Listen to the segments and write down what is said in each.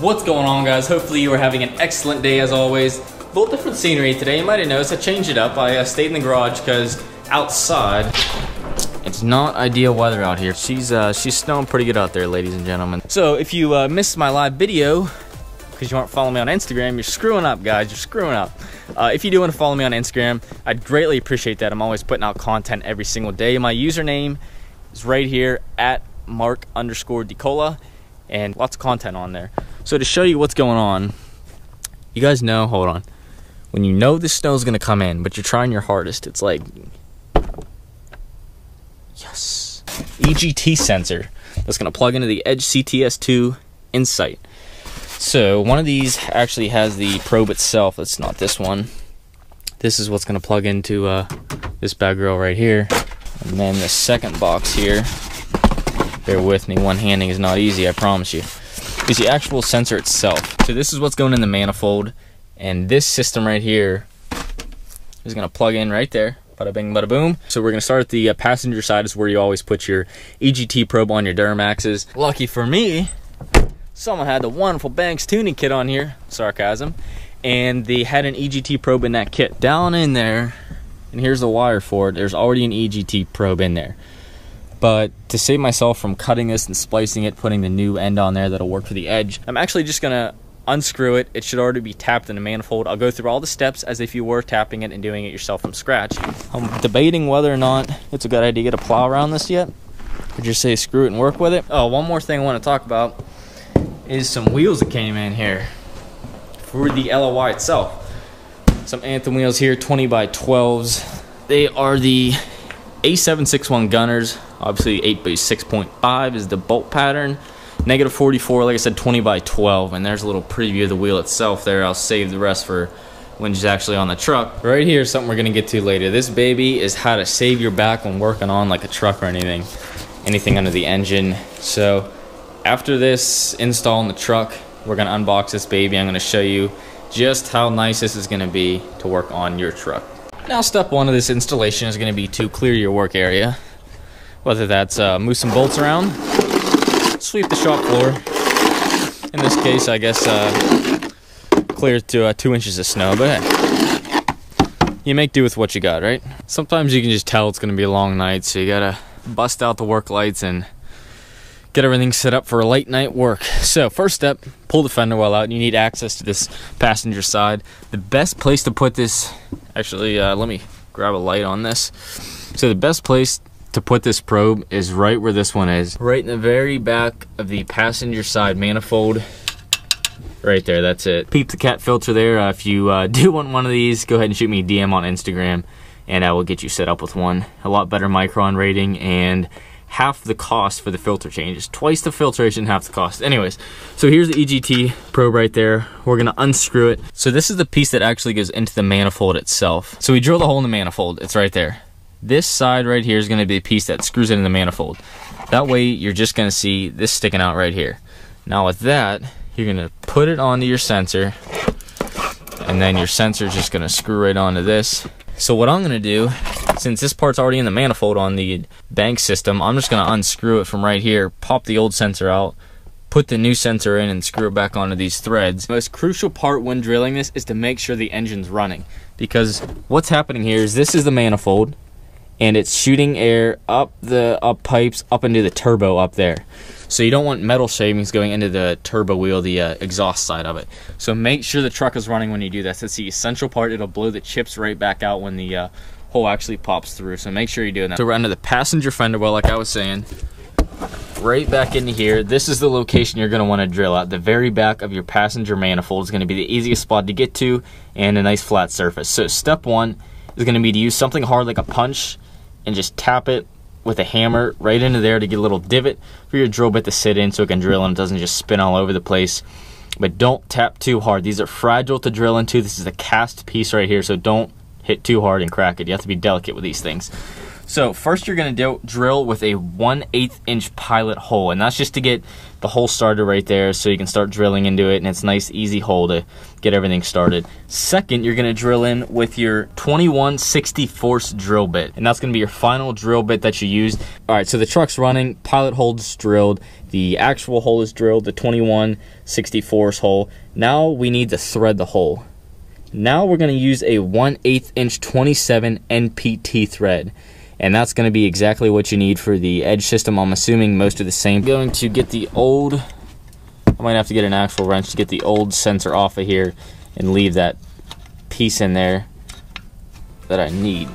What's going on guys? Hopefully you are having an excellent day as always. A little different scenery today. You might have noticed I changed it up. I uh, stayed in the garage because outside it's not ideal weather out here. She's uh, she's snowing pretty good out there, ladies and gentlemen. So if you uh, missed my live video because you aren't following me on Instagram, you're screwing up, guys. You're screwing up. Uh, if you do want to follow me on Instagram, I'd greatly appreciate that. I'm always putting out content every single day. My username is right here at mark underscore decola and lots of content on there. So to show you what's going on, you guys know, hold on. When you know the snow's gonna come in, but you're trying your hardest, it's like, yes. EGT sensor that's gonna plug into the Edge CTS2 Insight. So one of these actually has the probe itself. That's not this one. This is what's gonna plug into uh, this bad girl right here. And then the second box here, bear with me, one handing is not easy, I promise you is the actual sensor itself. So this is what's going in the manifold, and this system right here is gonna plug in right there. Bada bing, bada boom. So we're gonna start at the uh, passenger side is where you always put your EGT probe on your Duramaxes. Lucky for me, someone had the wonderful Banks tuning kit on here, sarcasm, and they had an EGT probe in that kit. Down in there, and here's the wire for it, there's already an EGT probe in there. But to save myself from cutting this and splicing it, putting the new end on there that'll work for the edge, I'm actually just gonna unscrew it. It should already be tapped in the manifold. I'll go through all the steps as if you were tapping it and doing it yourself from scratch. I'm debating whether or not it's a good idea to get a plow around this yet. Or just say screw it and work with it. Oh, one more thing I want to talk about is some wheels that came in here for the LLY itself. Some Anthem wheels here, 20 by 12s. They are the A761 Gunners Obviously 8 by 6.5 is the bolt pattern. Negative 44, like I said, 20 by 12. And there's a little preview of the wheel itself there. I'll save the rest for when she's actually on the truck. Right here is something we're gonna get to later. This baby is how to save your back when working on like a truck or anything, anything under the engine. So after this install in the truck, we're gonna unbox this baby. I'm gonna show you just how nice this is gonna be to work on your truck. Now step one of this installation is gonna be to clear your work area whether that's uh, move some bolts around, sweep the shop floor. In this case, I guess uh, clear to uh, two inches of snow, but hey, you make do with what you got, right? Sometimes you can just tell it's gonna be a long night, so you gotta bust out the work lights and get everything set up for a late night work. So first step, pull the fender well out. You need access to this passenger side. The best place to put this, actually, uh, let me grab a light on this. So the best place to put this probe is right where this one is. Right in the very back of the passenger side manifold. Right there, that's it. Peep the cat filter there. Uh, if you uh, do want one of these, go ahead and shoot me a DM on Instagram and I will get you set up with one. A lot better micron rating and half the cost for the filter changes. Twice the filtration, half the cost. Anyways, so here's the EGT probe right there. We're gonna unscrew it. So this is the piece that actually goes into the manifold itself. So we drill the hole in the manifold, it's right there. This side right here is going to be a piece that screws into the manifold. That way you're just going to see this sticking out right here. Now with that, you're going to put it onto your sensor and then your sensor is just going to screw right onto this. So what I'm going to do, since this part's already in the manifold on the bank system, I'm just going to unscrew it from right here, pop the old sensor out, put the new sensor in and screw it back onto these threads. The most crucial part when drilling this is to make sure the engine's running because what's happening here is this is the manifold and it's shooting air up the up pipes up into the turbo up there. So you don't want metal shavings going into the turbo wheel, the uh, exhaust side of it. So make sure the truck is running when you do that. That's the essential part. It'll blow the chips right back out when the uh, hole actually pops through. So make sure you're doing that. So we're under the passenger fender well, like I was saying. Right back into here. This is the location you're going to want to drill out. The very back of your passenger manifold is going to be the easiest spot to get to and a nice flat surface. So step one is going to be to use something hard like a punch and just tap it with a hammer right into there to get a little divot for your drill bit to sit in so it can drill and it doesn't just spin all over the place. But don't tap too hard. These are fragile to drill into. This is a cast piece right here, so don't hit too hard and crack it. You have to be delicate with these things. So first you're going to drill with a 1 8 inch pilot hole and that's just to get the hole started right there so you can start drilling into it and it's a nice easy hole to get everything started. Second you're going to drill in with your 21 64 drill bit and that's going to be your final drill bit that you use. Alright so the truck's running, pilot hole's drilled, the actual hole is drilled, the 21 64 hole. Now we need to thread the hole. Now we're going to use a 1 8 inch 27 NPT thread and that's going to be exactly what you need for the edge system. I'm assuming most of the same. I'm going to get the old, I might have to get an actual wrench to get the old sensor off of here and leave that piece in there that I need.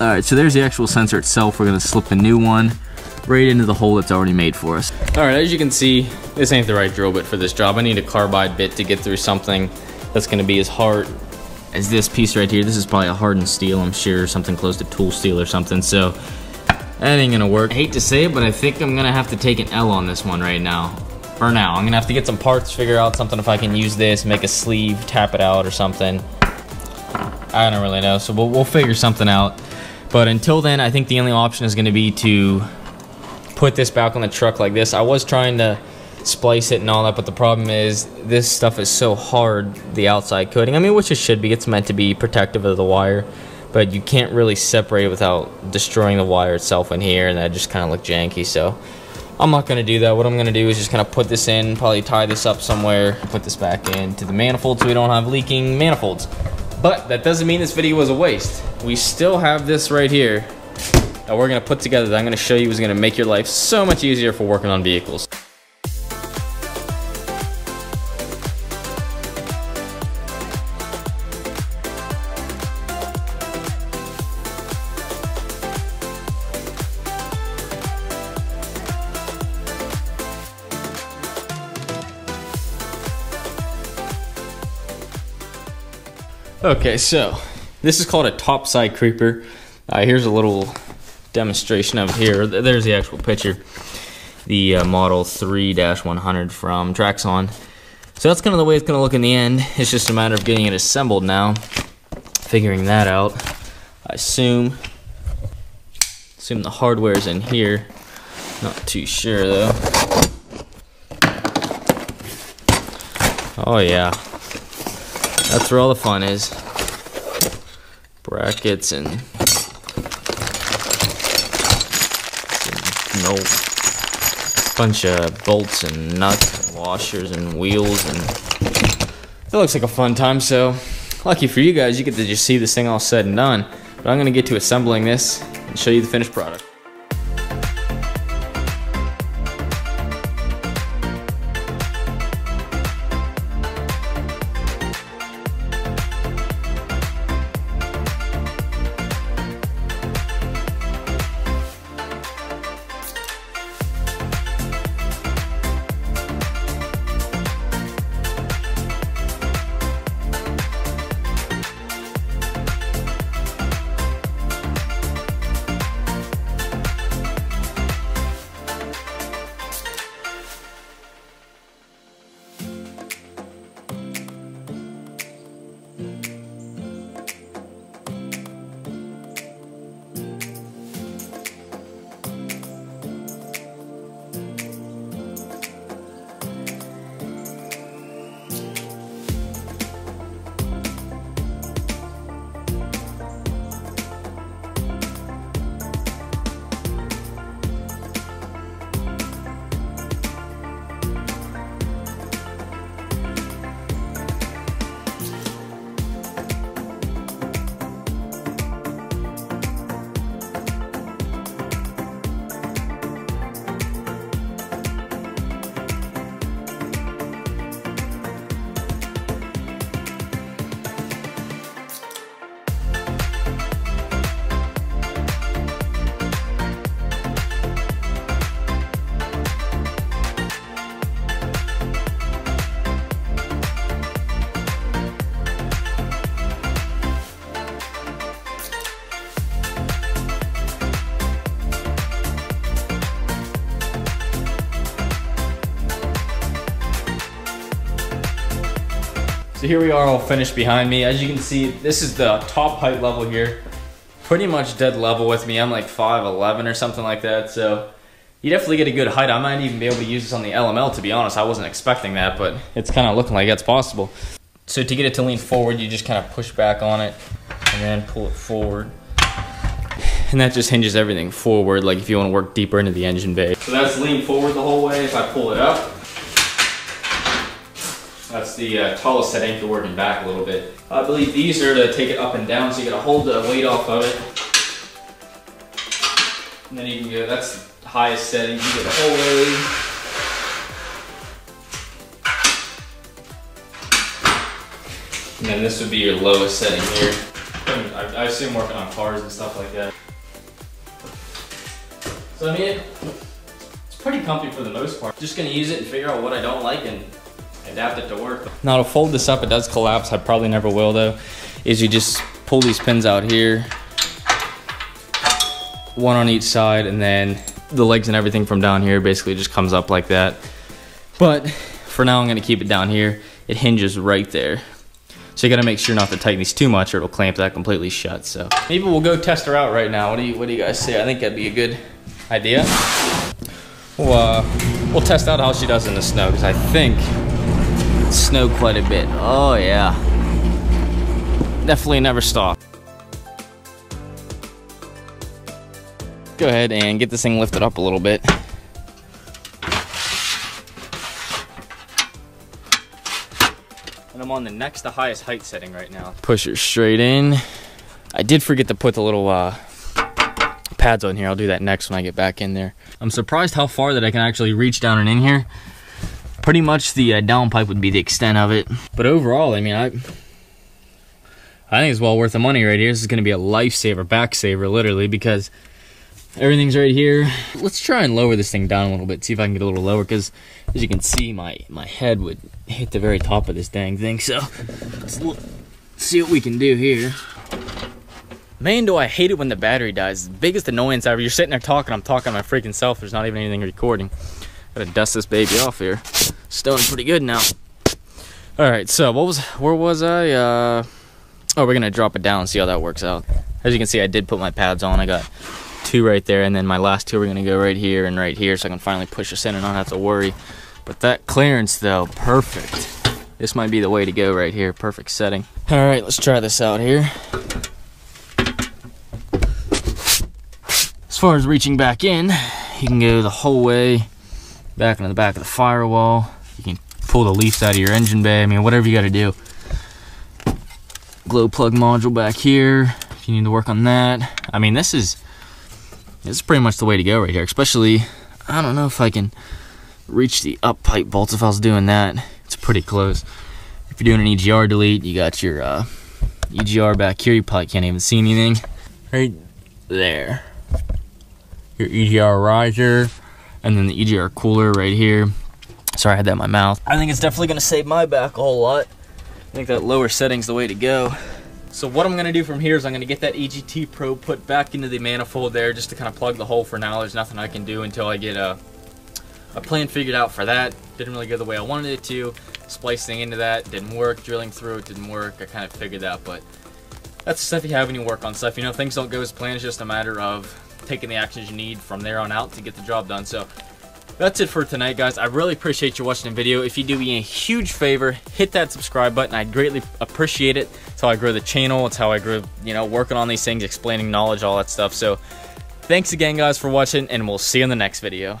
Alright, so there's the actual sensor itself. We're going to slip a new one right into the hole that's already made for us. All right, as you can see, this ain't the right drill bit for this job. I need a carbide bit to get through something that's gonna be as hard as this piece right here. This is probably a hardened steel, I'm sure, or something close to tool steel or something, so that ain't gonna work. I hate to say it, but I think I'm gonna have to take an L on this one right now. For now, I'm gonna have to get some parts, figure out something if I can use this, make a sleeve, tap it out or something. I don't really know, so we'll, we'll figure something out. But until then, I think the only option is gonna be to put this back on the truck like this. I was trying to splice it and all that, but the problem is this stuff is so hard, the outside coating. I mean, which it should be. It's meant to be protective of the wire, but you can't really separate it without destroying the wire itself in here, and that just kind of look janky. So I'm not going to do that. What I'm going to do is just kind of put this in, probably tie this up somewhere, put this back into the manifold so we don't have leaking manifolds. But that doesn't mean this video was a waste. We still have this right here that we're gonna put together that I'm gonna show you is gonna make your life so much easier for working on vehicles. Okay, so this is called a topside creeper. Uh, here's a little demonstration of here. There's the actual picture. The uh, Model 3-100 from Traxion. So that's kind of the way it's going to look in the end. It's just a matter of getting it assembled now. Figuring that out. I assume, assume the hardware is in here. Not too sure though. Oh yeah. That's where all the fun is. Brackets and no bunch of bolts and nuts and washers and wheels and it looks like a fun time so lucky for you guys you get to just see this thing all said and done. But I'm gonna get to assembling this and show you the finished product here we are all finished behind me. As you can see, this is the top height level here. Pretty much dead level with me. I'm like 5'11 or something like that. So you definitely get a good height. I might even be able to use this on the LML to be honest. I wasn't expecting that, but it's kind of looking like that's possible. So to get it to lean forward, you just kind of push back on it and then pull it forward. And that just hinges everything forward, like if you want to work deeper into the engine bay. So that's lean forward the whole way. If I pull it up, that's the uh, tallest setting for working back a little bit. I believe these are to take it up and down, so you gotta hold the weight off of it. And then you can go, that's the highest setting, you can get the whole way. And then this would be your lowest setting here. I, I assume working on cars and stuff like that. So I mean, it's pretty comfy for the most part. Just gonna use it and figure out what I don't like and adapt it to work. Now to fold this up, it does collapse. I probably never will though, is you just pull these pins out here, one on each side, and then the legs and everything from down here basically just comes up like that. But for now, I'm gonna keep it down here. It hinges right there. So you gotta make sure not to tighten these too much or it'll clamp that completely shut. So maybe we'll go test her out right now. What do you, what do you guys say? I think that'd be a good idea. We'll, uh, we'll test out how she does in the snow because I think snowed quite a bit. Oh yeah. Definitely never stop. Go ahead and get this thing lifted up a little bit. And I'm on the next to highest height setting right now. Push it straight in. I did forget to put the little uh, pads on here. I'll do that next when I get back in there. I'm surprised how far that I can actually reach down and in here pretty much the uh, downpipe would be the extent of it. But overall, I mean, I I think it's well worth the money right here. This is going to be a lifesaver, back saver, literally, because everything's right here. Let's try and lower this thing down a little bit, see if I can get a little lower, because as you can see, my, my head would hit the very top of this dang thing. So let's see what we can do here. Man, do I hate it when the battery dies. The biggest annoyance ever. You're sitting there talking, I'm talking to my freaking self. There's not even anything recording. Gotta dust this baby off here. Stoning pretty good now. All right, so what was, where was I? Uh, oh, we're gonna drop it down and see how that works out. As you can see, I did put my pads on. I got two right there, and then my last two are gonna go right here and right here, so I can finally push this in and not have to worry. But that clearance though, perfect. This might be the way to go right here, perfect setting. All right, let's try this out here. As far as reaching back in, you can go the whole way back into the back of the firewall. You can pull the leafs out of your engine bay. I mean, whatever you got to do. Glow plug module back here. If you need to work on that. I mean, this is this is pretty much the way to go right here. Especially, I don't know if I can reach the up pipe bolts if I was doing that. It's pretty close. If you're doing an EGR delete, you got your uh, EGR back here. You probably can't even see anything. Right there. Your EGR riser and then the EGR cooler right here. Sorry, I had that in my mouth. I think it's definitely gonna save my back a whole lot. I think that lower setting's the way to go. So what I'm gonna do from here is I'm gonna get that EGT probe put back into the manifold there just to kind of plug the hole for now. There's nothing I can do until I get a, a plan figured out for that. Didn't really go the way I wanted it to. Splicing into that didn't work. Drilling through it didn't work. I kind of figured that, but that's stuff you have when you work on stuff. You know, things don't go as planned. It's just a matter of taking the actions you need from there on out to get the job done. So that's it for tonight, guys. I really appreciate you watching the video. If you do me a huge favor, hit that subscribe button. I'd greatly appreciate it. It's how I grow the channel. It's how I grow, you know, working on these things, explaining knowledge, all that stuff. So thanks again, guys, for watching, and we'll see you in the next video.